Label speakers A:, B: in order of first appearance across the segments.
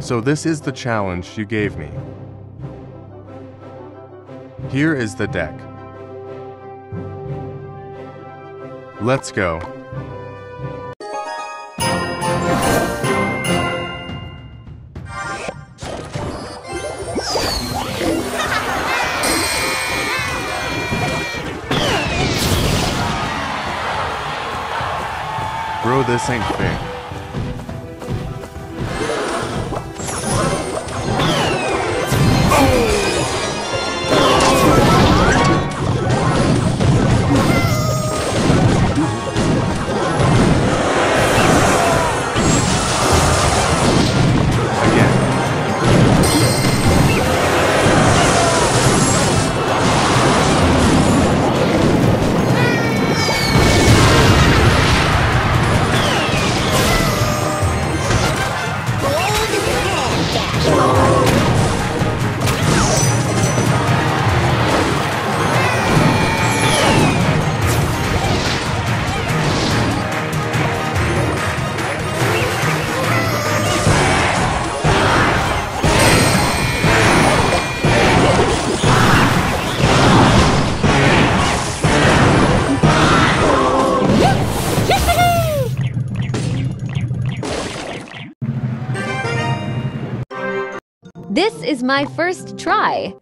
A: So this is the challenge you gave me. Here is the deck. Let's go. Bro, this ain't fair.
B: This is my first try.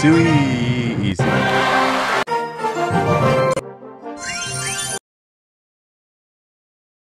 B: Suey easy.